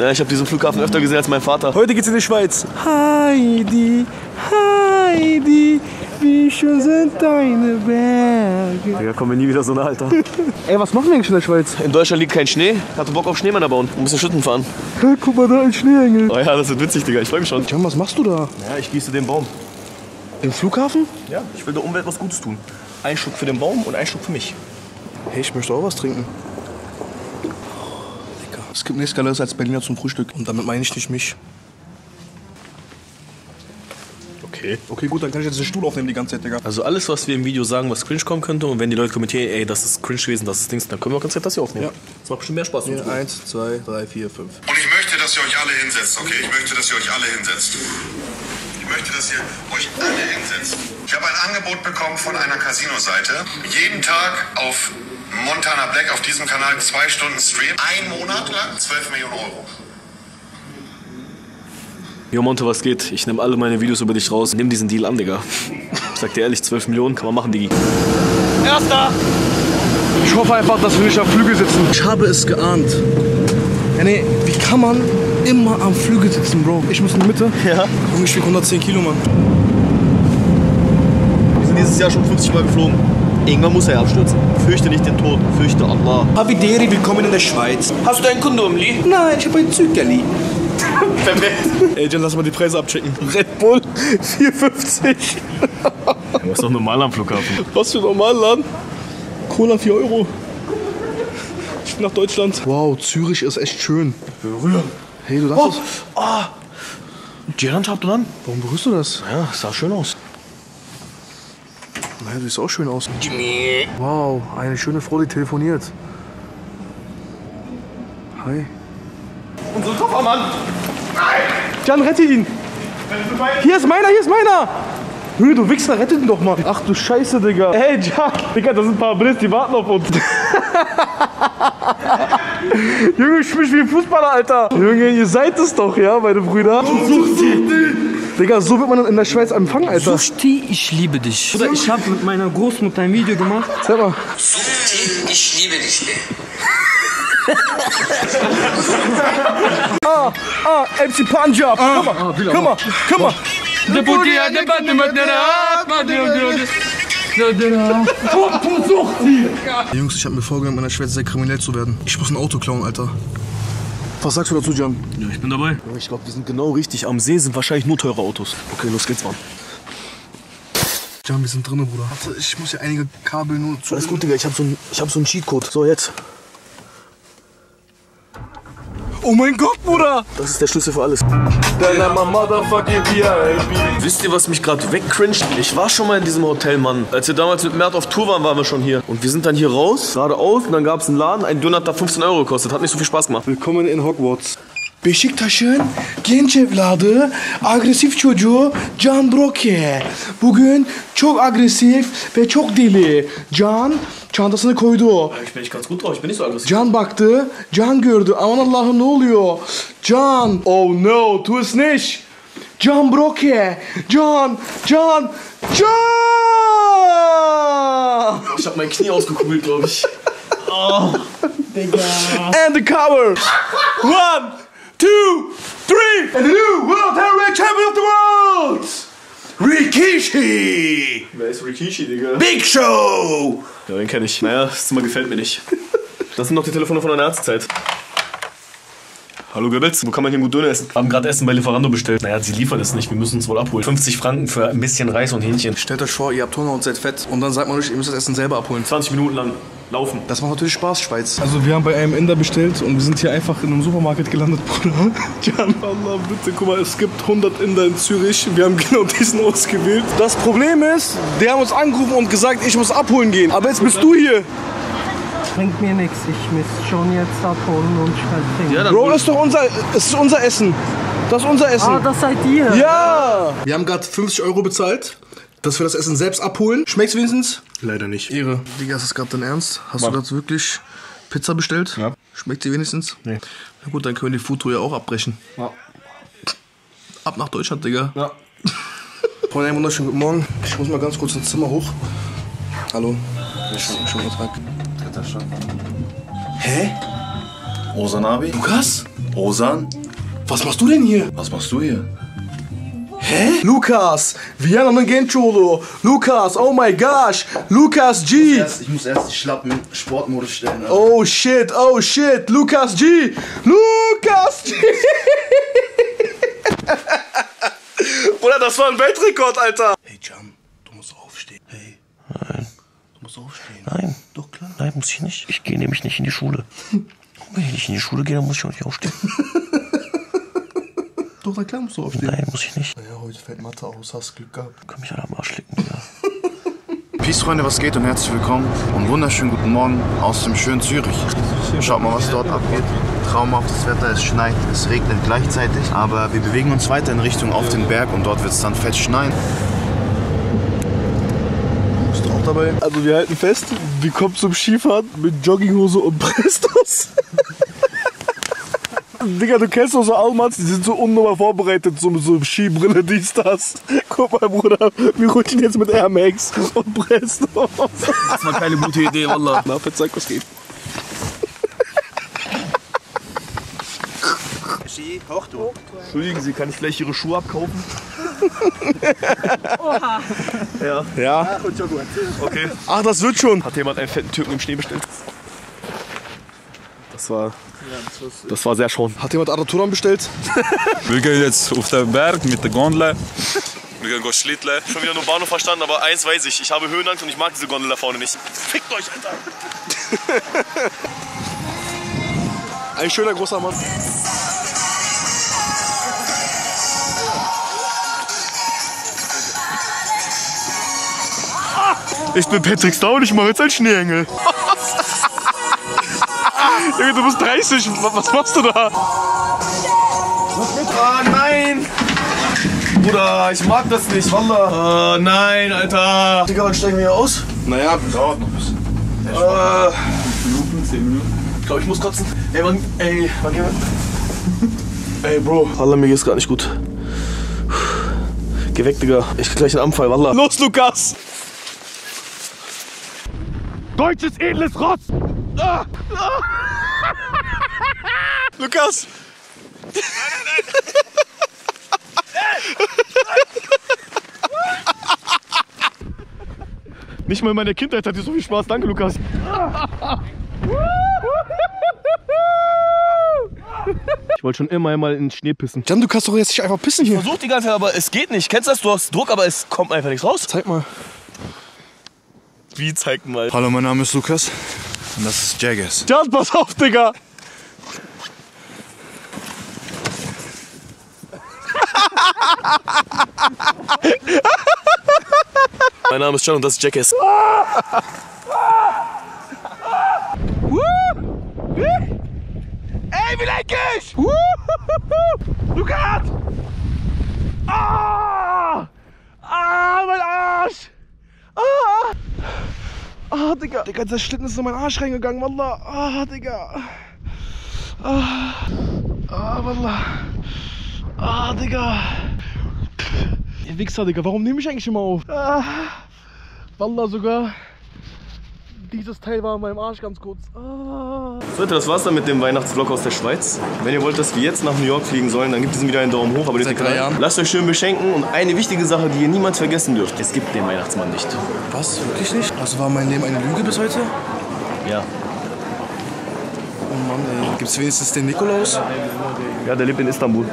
Ja, ich habe diesen Flughafen öfter gesehen als mein Vater. Heute geht's in die Schweiz. Heidi, Heidi, wie schön sind deine Berge. Digga, kommen wir nie wieder so nah, Alter. Ey, was machen wir eigentlich in der Schweiz? In Deutschland liegt kein Schnee. Hatte Bock auf Schneemänner bauen. Ein bisschen Schlitten fahren. Hey, guck mal da, ein Schneeengel. Oh ja, das wird witzig, Digga. Ich freue mich schon. Jan, was machst du da? Ja, ich gieße den Baum. Im Flughafen? Ja, ich will der Umwelt was Gutes tun. Ein Schluck für den Baum und ein Schluck für mich. Hey, ich möchte auch was trinken. Es gibt nichts Geileres als Berliner zum Frühstück. Und damit meine ich nicht mich. Okay. Okay, gut, dann kann ich jetzt den Stuhl aufnehmen die ganze Zeit, Digga. Also alles, was wir im Video sagen, was cringe kommen könnte und wenn die Leute kommentieren, ey, das ist cringe gewesen, das ist Dings, dann können wir ganz das hier aufnehmen. Ja. Das macht bestimmt mehr Spaß. Hier, eins, zwei, drei, vier, fünf. Und ich möchte, dass ihr euch alle hinsetzt, okay? Ich möchte, dass ihr euch alle hinsetzt. Ich möchte, dass ihr euch alle hinsetzt. Ich habe ein Angebot bekommen von einer Casino-Seite. Jeden Tag auf Montana Black auf diesem Kanal zwei Stunden Stream. Ein Monat lang 12 Millionen Euro. Jo Monte, was geht? Ich nehme alle meine Videos über dich raus. Nimm diesen Deal an, Digga. Ich sag dir ehrlich, 12 Millionen kann man machen, Digi. Erster! Ich hoffe einfach, dass wir nicht am Flügel sitzen. Ich habe es geahnt. Ja, nee, wie kann man immer am Flügel sitzen, Bro? Ich muss in die Mitte. Ja. Und ich wiege 110 Kilo, Mann. Wir sind dieses Jahr schon 50 Mal geflogen. Irgendwann muss er abstürzen. Fürchte nicht den Tod, fürchte Allah. Havideri, willkommen in der Schweiz. Hast du ein Kondom, Lee? Nein, ich habe ein Zückerli. Ey, Jan, lass mal die Preise abchecken. Red Bull 4,50. Du bist doch normal am Flughafen. Was für ein Normalladen? Cola 4 Euro. Ich bin nach Deutschland. Wow, Zürich ist echt schön. Berühren. Hey, du darfst das. Ah! Gerland habt ihr dann? Warum berührst du das? Ja, sah schön aus. Du siehst auch schön aus. Wow, eine schöne Frau, die telefoniert. Hi. Unser Koffermann! Jan, rette ihn! Hier ist meiner, hier ist meiner! Hü, du Wichser, rette ihn doch mal. Ach du Scheiße, Digga. Hey, Jan. Digga, das sind ein paar Bliss, die warten auf uns. Junge, ich spiel wie ein Fußballer, Alter. Junge, ihr seid es doch, ja, meine Brüder. Digga, so wird man in der Schweiz empfangen, Alter. Sushti, ich liebe dich. Bruder, ich habe mit meiner Großmutter ein Video gemacht. Sag mal. Ich liebe dich. Ah, ah, MC Punjab. Guck mal, guck mal, guck mal. Jungs, ich habe mir vorgenommen, in der Schweiz sehr kriminell zu werden. Ich muss ein Auto klauen, Alter. Was sagst du dazu, Jan? Ja, ich bin dabei. Ich glaube, wir sind genau richtig. Am See sind wahrscheinlich nur teure Autos. Okay, los geht's, Mann. Jan, wir sind drinnen, Bruder. Warte, ich muss hier einige Kabel nur zu. Alles gut, Digga. Ich hab so einen hab so einen Cheatcode. So, jetzt. Oh mein Gott, Bruder! Das ist der Schlüssel für alles. Wisst ihr, was mich gerade wegcringed? Ich war schon mal in diesem Hotel, Mann. Als wir damals mit Mert auf Tour waren, waren wir schon hier. Und wir sind dann hier raus, geradeaus, und dann gab es einen Laden. Ein Döner hat da 15 Euro gekostet. Hat nicht so viel Spaß gemacht. Willkommen in Hogwarts. Beşiktaş'ın genç evladı, agresif çocuğu Can Broke. Bugün çok agresif ve çok deli. Can çantasını koydu. Ich bin nicht ganz gut drauf. Ich bin nicht so aggressiv. Can baktı, Can gördü. Aman Allah'ım ne oluyor? Can, oh no, tu es nicht. Can Broke, Can, Can, Can! Ich hab mein Knie ausgekugelt, glaube ich. And the cover. One, two, three, and the new World Heavyweight Champion of the World! Rikishi! Wer ist Rikishi, Digga? Big Show! Ja, den kenne ich. Naja, das Zimmer gefällt mir nicht. Das sind noch die Telefone von der Ärztezeit. Hallo Goebbels, wo kann man hier gut Döner essen? Haben gerade Essen bei Lieferando bestellt. Naja, sie liefern es nicht, wir müssen es wohl abholen. 50 Franken für ein bisschen Reis und Hähnchen. Stellt euch vor, ihr habt Hunger und seid fett. Und dann sagt man euch, ihr müsst das Essen selber abholen. 20 Minuten lang laufen. Das macht natürlich Spaß, Schweiz. Also wir haben bei einem Inder bestellt und wir sind hier einfach in einem Supermarkt gelandet, Bruder. Jan, Allah, bitte, guck mal, es gibt 100 Inder in Zürich. Wir haben genau diesen ausgewählt. Das Problem ist, die haben uns angerufen und gesagt, ich muss abholen gehen. Aber jetzt bist du hier. Bringt mir nichts. Ich muss schon jetzt abholen und schnell trinken. Ja, dann Bro, ist doch unser, es ist unser Essen. Das ist unser Essen. ah, das seid ihr. Ja! Wir haben gerade 50 Euro bezahlt, dass wir das Essen selbst abholen. Schmeckt's wenigstens? Leider nicht. Ehre. Digga, ist das gerade dein Ernst? Hast du das wirklich Pizza bestellt? Ja. Schmeckt dir wenigstens? Nee. Na gut, dann können wir die Foodtour ja auch abbrechen. Ja. Ab nach Deutschland, Digga. Ja. Freunde, einen wunderschönen guten Morgen. Ich muss mal ganz kurz ins Zimmer hoch. Hallo. Schönen, schönen guten Tag. Hä? Osan Abi? Lukas? Osan? Was machst du denn hier? Was machst du hier? Hä? Lukas, Viana'nın Gençoğlu. Lukas, oh my gosh. Lukas G. ich muss erst die Schlappen in Sportmodus stellen. Oh shit, oh shit. Lukas G. Lukas G. Bruder, das war ein Weltrekord, Alter. Hey, Can, du musst aufstehen. Hey. Nein. Du musst aufstehen. Nein. Doch, klar. Nein, muss ich nicht. Ich gehe nämlich nicht in die Schule. Wenn ich nicht in die Schule gehe, dann muss ich auch nicht aufstehen. Doch, na klar musst du aufstehen. Nein, muss ich nicht. Ja, heute fällt Mathe aus, hast Glück gehabt. Kann mich alle am Arsch lecken, Digga. Peace, Freunde, was geht und herzlich willkommen und wunderschönen guten Morgen aus dem schönen Zürich. Schaut mal, was dort abgeht. Traumhaftes Wetter, es schneit, es regnet gleichzeitig, aber wir bewegen uns weiter in Richtung auf den Berg und dort wird es dann fett schneien. Bist du auch dabei? Also wir halten fest, wir kommen zum Skifahren mit Jogginghose und Prestos. Digga, du kennst doch so Almans, die sind so unnormal vorbereitet, so mit so Skibrille, dies, das. Guck mal, Bruder, wir rutschen jetzt mit Air Max und Prestos. Das war keine gute Idee, Wallah. Na, verzeih, was geht. Entschuldigen Sie, kann ich vielleicht Ihre Schuhe abkaufen? Ja. Ja. Okay. Ach, das wird schon. Hat jemand einen fetten Türken im Schnee bestellt? Das war. Das war sehr schon. Hat jemand Araturan bestellt? Wir gehen jetzt auf den Berg mit der Gondel. Wir gehen go schlitteln. Schon wieder nur Bahnhof verstanden, aber eins weiß ich. Ich habe Höhenangst und ich mag diese Gondel da vorne nicht. Fickt euch, Alter! Ein schöner großer Mann. Ich bin Patrick Star und ich mache jetzt einen Schneeengel. Junge, du bist 30. Was was machst du da? Oh nein! Bruder, ich mag das nicht, Wallah. Oh nein, Alter. Digga, wann steigen wir hier aus? Naja, dauert noch ein bisschen. Äh, ich glaube, ich muss kotzen. Ey, wann, ey, wann gehen wir? Ey, Bro. Wallah, mir geht's gar nicht gut. Geh weg, Digga. Ich krieg gleich einen Anfall, Wallah. Los, Lukas! Deutsches edles Rotz! Ah! Ah! Lukas! Nicht mal in meiner Kindheit hatte ich so viel Spaß. Danke, Lukas. Ich wollte schon immer mal in den Schnee pissen. Jan, du kannst doch jetzt nicht einfach pissen hier. Versuch die ganze Zeit, aber es geht nicht. Kennst du das? Du hast Druck, aber es kommt einfach nichts raus. Zeig mal. Wie, zeig mal. Hallo, mein Name ist Lukas und das ist Jaggas. Jan, pass auf, Digga. Mein Name ist John und das ist Jackass. Ey, wie leck ich? Lukas! Ah! Ah, mein Arsch! Ah! Ah, Digga. Digga, der Schlitten ist in meinen Arsch reingegangen, Wallah. Ah, Digga. Ah, ah Wallah. Ah, Digga. Ihr Wichser, Digga, warum nehme ich eigentlich immer auf? Ah, Wallah sogar. Dieses Teil war in meinem Arsch ganz kurz. Ah. So, Leute, das war's dann mit dem Weihnachtsvlog aus der Schweiz. Wenn ihr wollt, dass wir jetzt nach New York fliegen sollen, dann gebt diesem Video einen Daumen hoch. Aber Seit drei Jahren. Lasst euch schön beschenken. Und eine wichtige Sache, die ihr niemals vergessen dürft. Es gibt den Weihnachtsmann nicht. Was? Wirklich nicht? Also war mein Leben eine Lüge bis heute? Ja. Oh Mann, ey. Gibt's wenigstens den Nikolaus? Ja, der lebt in Istanbul.